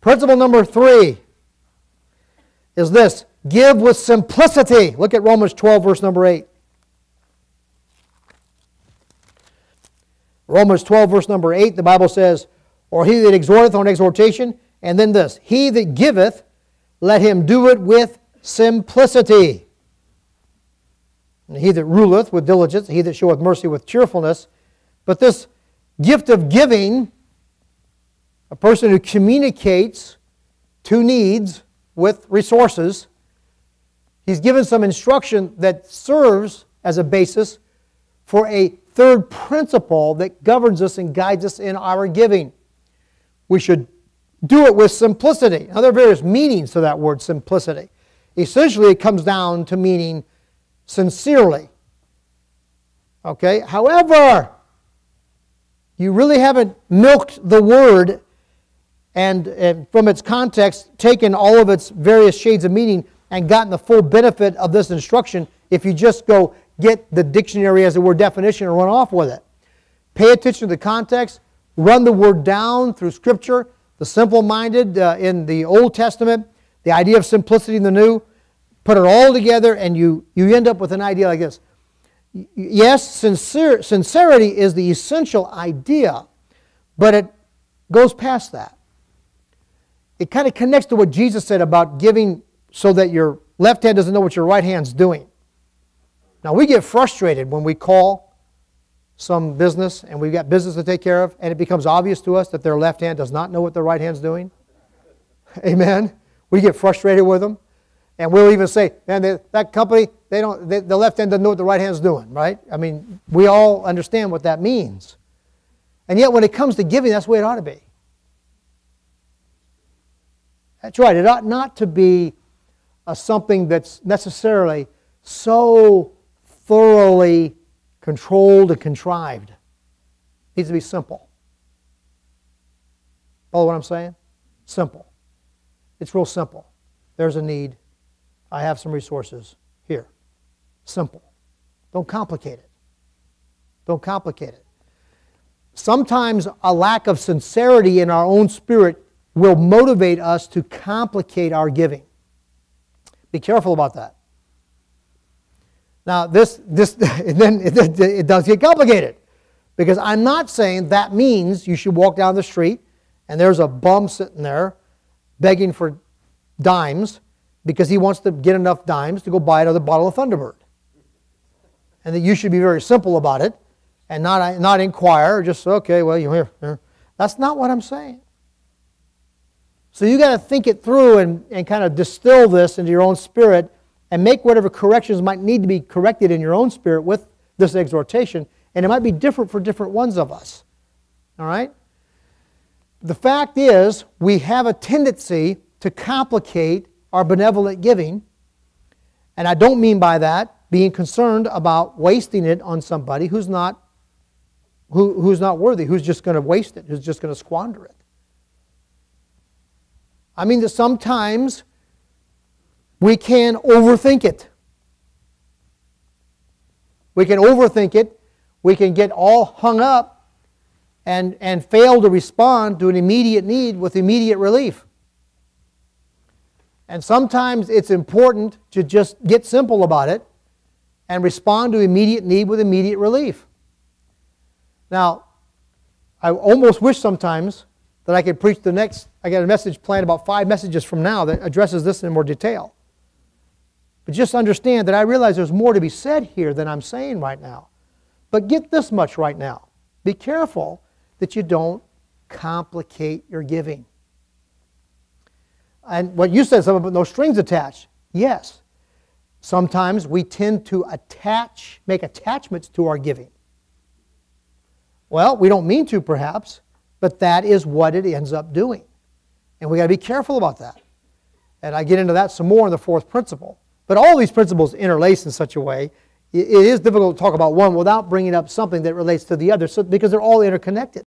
Principle number three is this give with simplicity. Look at Romans 12, verse number 8. Romans 12, verse number 8, the Bible says, Or he that exhorteth on exhortation, and then this, He that giveth, let him do it with simplicity. And he that ruleth with diligence, he that showeth mercy with cheerfulness. But this gift of giving, a person who communicates to needs with resources, he's given some instruction that serves as a basis for a third principle that governs us and guides us in our giving. We should do it with simplicity. Now, there are various meanings to that word simplicity. Essentially, it comes down to meaning sincerely. Okay? However, you really haven't milked the word and, and, from its context taken all of its various shades of meaning and gotten the full benefit of this instruction if you just go get the dictionary as a word definition and run off with it. Pay attention to the context, run the word down through Scripture, the simple minded uh, in the Old Testament, the idea of simplicity in the New, put it all together, and you, you end up with an idea like this. Yes, sincere, sincerity is the essential idea, but it goes past that. It kind of connects to what Jesus said about giving so that your left hand doesn't know what your right hand's doing. Now, we get frustrated when we call some business and we've got business to take care of, and it becomes obvious to us that their left hand does not know what their right hand's doing. Amen. We get frustrated with them. And we'll even say, man, they, that company, they don't, they, the left hand doesn't know what the right hand's doing, right? I mean, we all understand what that means. And yet, when it comes to giving, that's the way it ought to be. That's right. It ought not to be a, something that's necessarily so thoroughly controlled and contrived. It needs to be simple. Follow what I'm saying? Simple. It's real simple. There's a need. I have some resources here. Simple. Don't complicate it. Don't complicate it. Sometimes a lack of sincerity in our own spirit will motivate us to complicate our giving. Be careful about that. Now, this, this then it, it does get complicated because I'm not saying that means you should walk down the street and there's a bum sitting there begging for dimes because he wants to get enough dimes to go buy another bottle of Thunderbird. And that you should be very simple about it and not, not inquire, just, okay, well, you're here. That's not what I'm saying. So you got to think it through and, and kind of distill this into your own spirit and make whatever corrections might need to be corrected in your own spirit with this exhortation. And it might be different for different ones of us. All right? The fact is, we have a tendency to complicate our benevolent giving. And I don't mean by that being concerned about wasting it on somebody who's not, who, who's not worthy, who's just going to waste it, who's just going to squander it. I mean that sometimes we can overthink it. We can overthink it. We can get all hung up and, and fail to respond to an immediate need with immediate relief. And sometimes it's important to just get simple about it and respond to immediate need with immediate relief. Now, I almost wish sometimes that I could preach the next, I got a message planned about five messages from now that addresses this in more detail. But just understand that I realize there's more to be said here than I'm saying right now. But get this much right now. Be careful that you don't complicate your giving. And what you said, something about no strings attached. Yes. Sometimes we tend to attach, make attachments to our giving. Well, we don't mean to, perhaps, but that is what it ends up doing. And we got to be careful about that. And I get into that some more in the fourth principle. But all these principles interlace in such a way, it is difficult to talk about one without bringing up something that relates to the other so, because they're all interconnected.